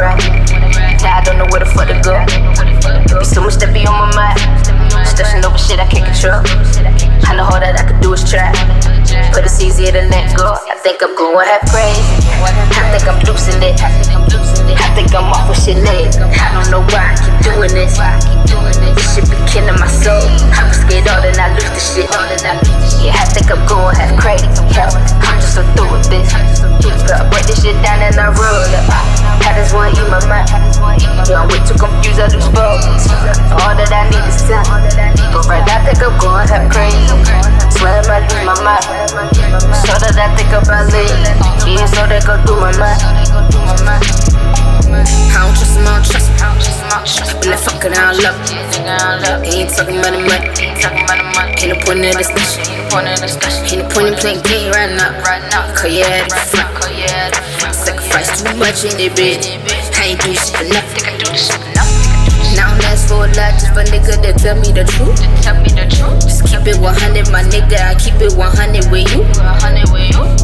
I don't know where the fuck to go. Be so much that be on my mind. Stressing over shit I can't control. I know all that I could do is try. But it's easier to let go. I think I'm going half crazy. I think I'm losing it. I think I'm off with shit late. I don't know why I keep doing this. This shit be killing my soul. I was scared all that I lose I need is time. But right I think I'm going half crazy. Swear I might lose my mind. So that I think about leave. Yeah, so they go through my mind. I don't trust him, I don't trust him. When I fuck it, I love. He ain't talking about the money. Ain't no point in discussion. Ain't no point in playing game right now. Call your head up front. Sacrifice too much in it, bitch. I ain't do shit for nothing. Now I'm for a lot just for nigga to tell me the truth. Just keep it 100, my nigga. I keep it 100 with you.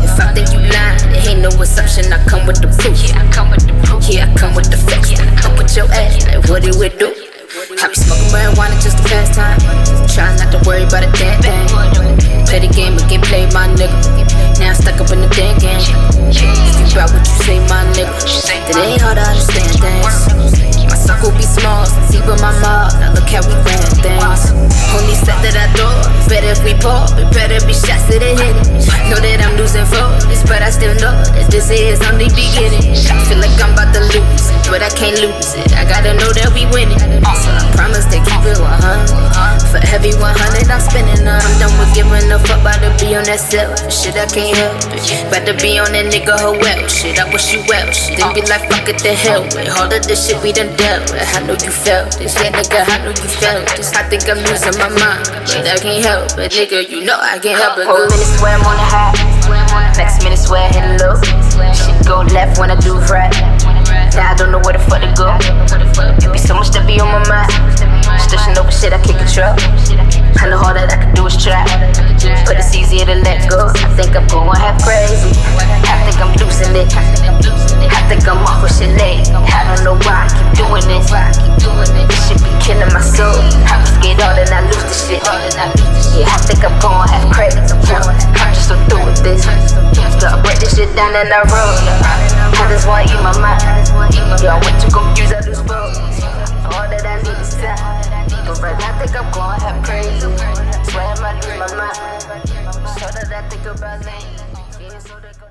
If I think you lying, there ain't no assumption. I come with the proof. Yeah, I come with the facts. Then I come with your ass. Like, what it would do? I be smoking marijuana just to pass time. Trying not to worry about a damn thing. Play the game, get played, my nigga. Now I'm stuck up in the damn game. If you about what you say, my nigga, then it ain't hard to understand. My circle be small, since he with my mob. Now look how we ran things. Only set that I thought, better if we pop, it better be shots to the head. Know that I'm losing focus, but I still know that this is only beginning. I feel like I'm about to lose but I can't lose it. I gotta know that we winning. Also, I promise it 100. For every 100 I'm spending, uh, I'm done with giving a fuck about to be on that self. Shit, I can't help it. To be on that nigga who well. Shit, I wish you well. Shit, then be like, fuck it, the hell with. All of this shit we done dealt with. I know you felt this. Yeah, nigga, I know you felt this. I think I'm losing my mind, but I can't help it. Nigga, you know I can't help it. One minute swear I'm on the high. Next minute swear hit low. Shit go left when I do right. Now I don't know where the fuck to go. It be so much that be on my mind. Stressing over shit I can't control. I try. But it's easier to let go. I think I'm going half crazy. I think I'm losing it. I think I'm off with shit late. I don't know why I keep doing this. This should be killing my soul. I was scared all and I lose the shit. Yeah, I think I'm going half crazy. I'm just so through with this. Gotta break this shit down and I roll. I just wanna eat my mind. I'm way too confused, I lose focus. All that I need is time. But right now, I think I'm going half crazy. Where am I losing my mind? So that I think about me.